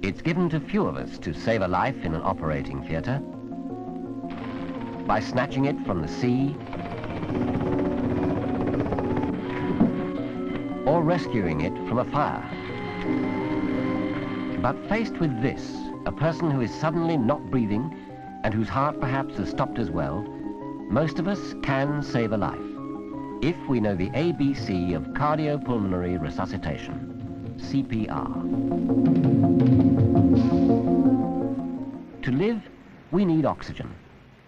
It's given to few of us to save a life in an operating theatre. By snatching it from the sea, or rescuing it from a fire. But faced with this, a person who is suddenly not breathing and whose heart perhaps has stopped as well, most of us can save a life if we know the ABC of cardiopulmonary resuscitation, CPR. To live, we need oxygen,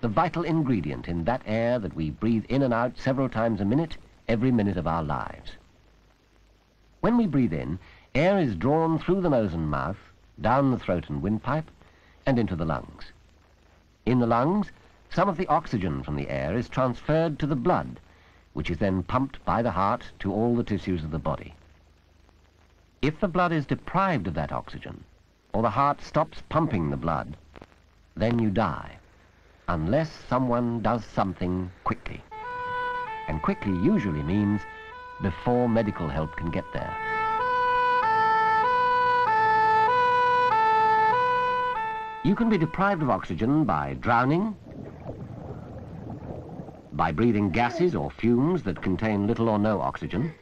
the vital ingredient in that air that we breathe in and out several times a minute, every minute of our lives. When we breathe in, air is drawn through the nose and mouth, down the throat and windpipe, and into the lungs. In the lungs, some of the oxygen from the air is transferred to the blood, which is then pumped by the heart to all the tissues of the body. If the blood is deprived of that oxygen, or the heart stops pumping the blood, then you die, unless someone does something quickly. And quickly usually means before medical help can get there. You can be deprived of oxygen by drowning, by breathing gases or fumes that contain little or no oxygen,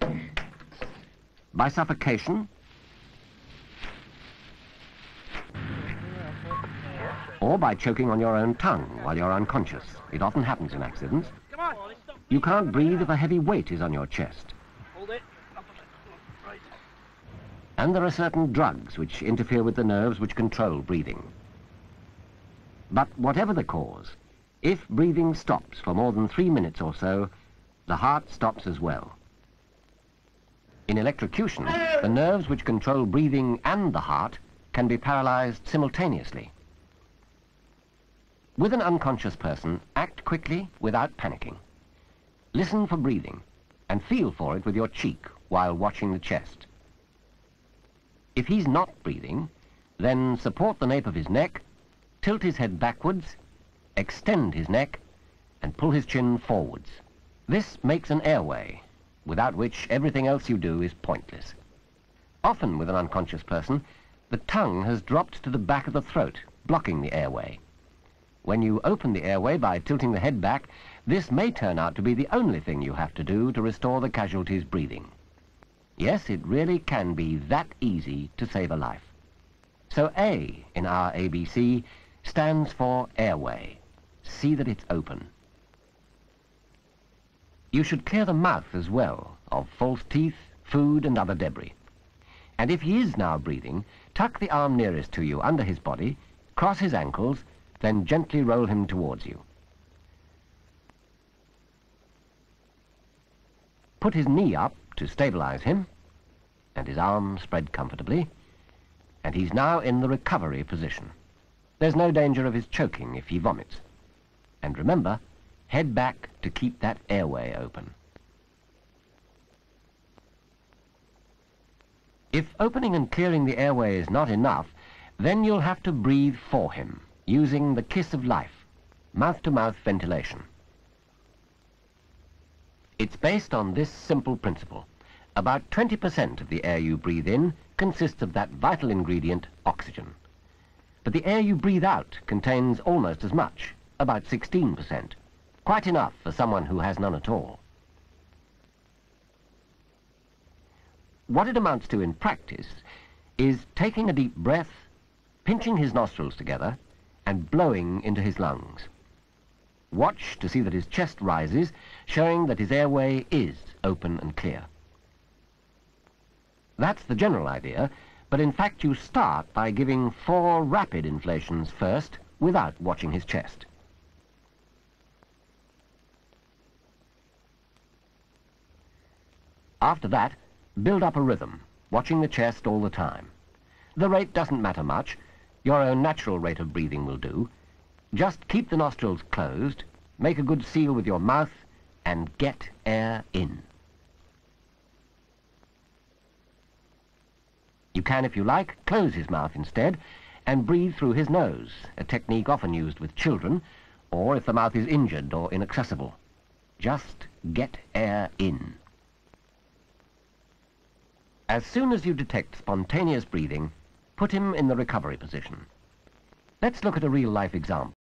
by suffocation, or by choking on your own tongue while you're unconscious. It often happens in accidents. You can't breathe if a heavy weight is on your chest. And there are certain drugs which interfere with the nerves which control breathing. But whatever the cause, if breathing stops for more than three minutes or so, the heart stops as well. In electrocution, the nerves which control breathing and the heart can be paralyzed simultaneously. With an unconscious person, act quickly without panicking. Listen for breathing and feel for it with your cheek while watching the chest. If he's not breathing, then support the nape of his neck, tilt his head backwards, extend his neck, and pull his chin forwards. This makes an airway, without which everything else you do is pointless. Often with an unconscious person, the tongue has dropped to the back of the throat, blocking the airway. When you open the airway by tilting the head back, this may turn out to be the only thing you have to do to restore the casualty's breathing. Yes, it really can be that easy to save a life. So A in our ABC stands for airway. See that it's open. You should clear the mouth as well of false teeth, food and other debris. And if he is now breathing, tuck the arm nearest to you under his body, cross his ankles, then gently roll him towards you. Put his knee up to stabilize him, and his arm spread comfortably, and he's now in the recovery position. There's no danger of his choking if he vomits. And remember, head back to keep that airway open. If opening and clearing the airway is not enough, then you'll have to breathe for him, using the kiss of life, mouth-to-mouth -mouth ventilation. It's based on this simple principle. About 20% of the air you breathe in consists of that vital ingredient, oxygen. But the air you breathe out contains almost as much, about 16%. Quite enough for someone who has none at all. What it amounts to in practice is taking a deep breath, pinching his nostrils together, and blowing into his lungs. Watch to see that his chest rises, showing that his airway is open and clear. That's the general idea, but in fact you start by giving four rapid inflations first without watching his chest. After that, build up a rhythm, watching the chest all the time. The rate doesn't matter much. Your own natural rate of breathing will do. Just keep the nostrils closed, make a good seal with your mouth, and get air in. You can, if you like, close his mouth instead and breathe through his nose, a technique often used with children, or if the mouth is injured or inaccessible. Just get air in. As soon as you detect spontaneous breathing, Put him in the recovery position. Let's look at a real-life example.